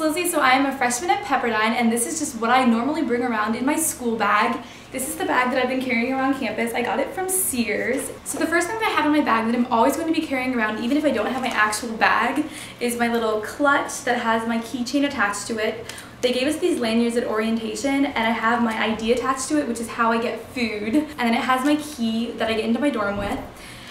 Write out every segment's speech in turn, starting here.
Lizzie, so I am a freshman at Pepperdine, and this is just what I normally bring around in my school bag. This is the bag that I've been carrying around campus. I got it from Sears. So the first thing that I have in my bag that I'm always going to be carrying around, even if I don't have my actual bag, is my little clutch that has my keychain attached to it. They gave us these lanyards at orientation and I have my ID attached to it, which is how I get food. And then it has my key that I get into my dorm with.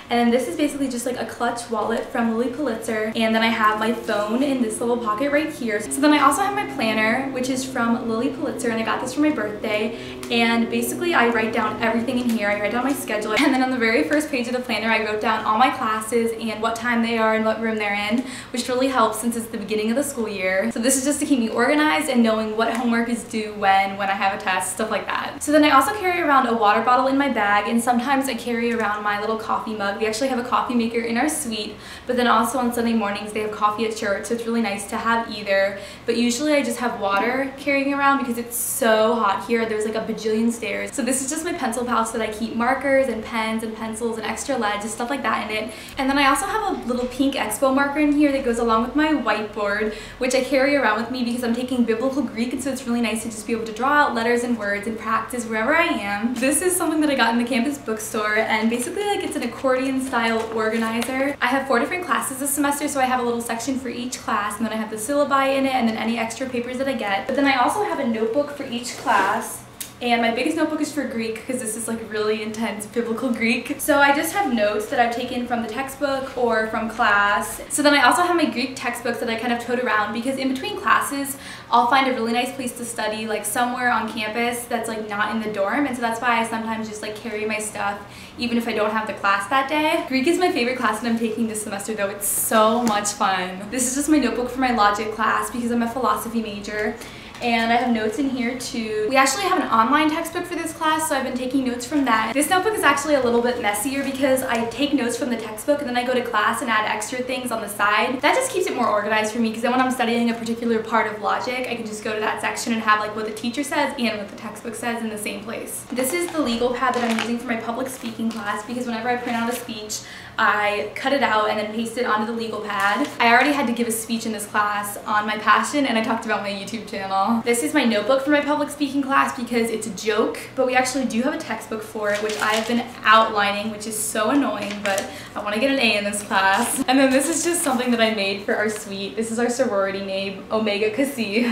And then this is basically just like a clutch wallet from Lilly Pulitzer. And then I have my phone in this little pocket right here. So then I also have my planner, which is from Lilly Pulitzer. And I got this for my birthday. And basically I write down everything in here. I write down my schedule. And then on the very first page of the planner, I wrote down all my classes and what time they are and what room they're in, which really helps since it's the beginning of the school year. So this is just to keep me organized and knowing what homework is due when, when I have a test, stuff like that. So then I also carry around a water bottle in my bag and sometimes I carry around my little coffee mug we actually have a coffee maker in our suite, but then also on Sunday mornings they have coffee at church, so it's really nice to have either. But usually I just have water carrying around because it's so hot here. There's like a bajillion stairs. So this is just my pencil pouch that I keep markers and pens and pencils and extra leads and stuff like that in it. And then I also have a little pink expo marker in here that goes along with my whiteboard, which I carry around with me because I'm taking biblical Greek, and so it's really nice to just be able to draw out letters and words and practice wherever I am. This is something that I got in the campus bookstore, and basically like it's an accordion accordion style organizer. I have four different classes this semester, so I have a little section for each class, and then I have the syllabi in it, and then any extra papers that I get. But then I also have a notebook for each class. And my biggest notebook is for Greek because this is like really intense biblical Greek. So I just have notes that I've taken from the textbook or from class. So then I also have my Greek textbooks that I kind of tote around because in between classes, I'll find a really nice place to study like somewhere on campus that's like not in the dorm. And so that's why I sometimes just like carry my stuff even if I don't have the class that day. Greek is my favorite class that I'm taking this semester though. It's so much fun. This is just my notebook for my logic class because I'm a philosophy major and I have notes in here too. We actually have an online textbook for this class, so I've been taking notes from that. This notebook is actually a little bit messier because I take notes from the textbook and then I go to class and add extra things on the side. That just keeps it more organized for me because then when I'm studying a particular part of logic, I can just go to that section and have like what the teacher says and what the textbook says in the same place. This is the legal pad that I'm using for my public speaking class because whenever I print out a speech, I cut it out and then paste it onto the legal pad. I already had to give a speech in this class on my passion and I talked about my YouTube channel. This is my notebook for my public speaking class because it's a joke, but we actually do have a textbook for it, which I have been outlining, which is so annoying, but I want to get an A in this class. And then this is just something that I made for our suite. This is our sorority name, Omega Cassie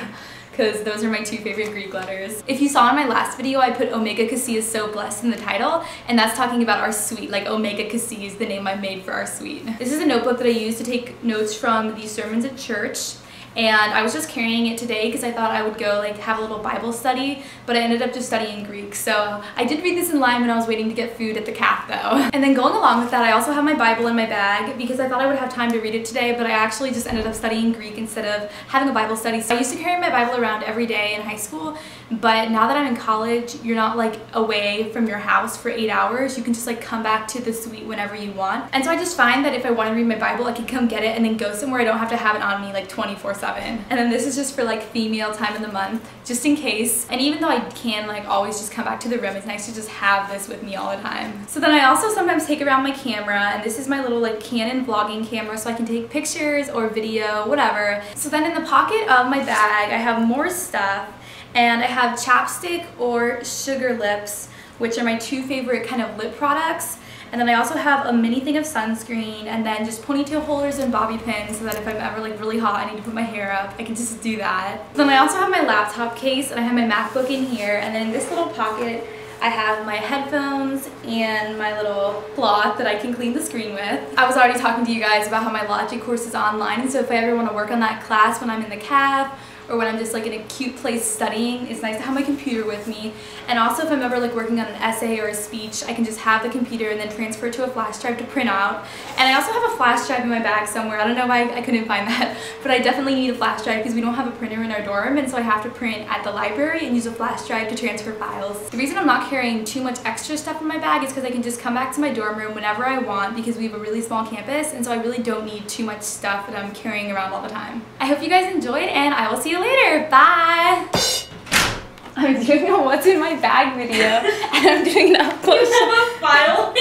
because those are my two favorite Greek letters. If you saw in my last video, I put Omega Cassi is so blessed in the title, and that's talking about our suite, like Omega Cassi is the name I made for our suite. This is a notebook that I use to take notes from the sermons at church and I was just carrying it today because I thought I would go like have a little Bible study, but I ended up just studying Greek. So I did read this in line when I was waiting to get food at the caf though. And then going along with that, I also have my Bible in my bag because I thought I would have time to read it today, but I actually just ended up studying Greek instead of having a Bible study. So I used to carry my Bible around every day in high school, but now that I'm in college, you're not like away from your house for eight hours. You can just like come back to the suite whenever you want. And so I just find that if I want to read my Bible, I can come get it and then go somewhere. I don't have to have it on me like 24 7. And then this is just for like female time of the month, just in case. And even though I can like always just come back to the room, it's nice to just have this with me all the time. So then I also sometimes take around my camera and this is my little like Canon vlogging camera so I can take pictures or video, whatever. So then in the pocket of my bag, I have more stuff and I have chapstick or sugar lips, which are my two favorite kind of lip products. And then I also have a mini thing of sunscreen and then just ponytail holders and bobby pins so that if I'm ever like really hot I need to put my hair up, I can just do that. Then I also have my laptop case and I have my MacBook in here and then in this little pocket I have my headphones and my little cloth that I can clean the screen with. I was already talking to you guys about how my Logic course is online so if I ever want to work on that class when I'm in the caf or when I'm just like in a cute place studying, it's nice to have my computer with me. And also if I'm ever like working on an essay or a speech, I can just have the computer and then transfer it to a flash drive to print out. And I also have a flash drive in my bag somewhere. I don't know why I couldn't find that, but I definitely need a flash drive because we don't have a printer in our dorm and so I have to print at the library and use a flash drive to transfer files. The reason I'm not carrying too much extra stuff in my bag is because I can just come back to my dorm room whenever I want because we have a really small campus and so I really don't need too much stuff that I'm carrying around all the time. I hope you guys enjoyed and I will see you you later. Bye. I'm doing a what's in my bag video and I'm doing an upload. close. You have a file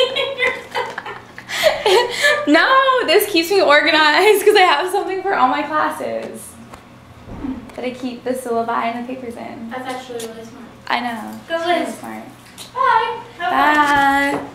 no, this keeps me organized because I have something for all my classes that I keep the syllabi and the papers in. That's actually really smart. I know. Go Liz. Really smart. Bye. Bye. Bye.